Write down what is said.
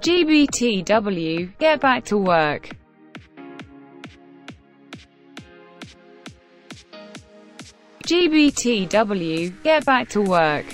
GBTW, get back to work. GBTW, get back to work.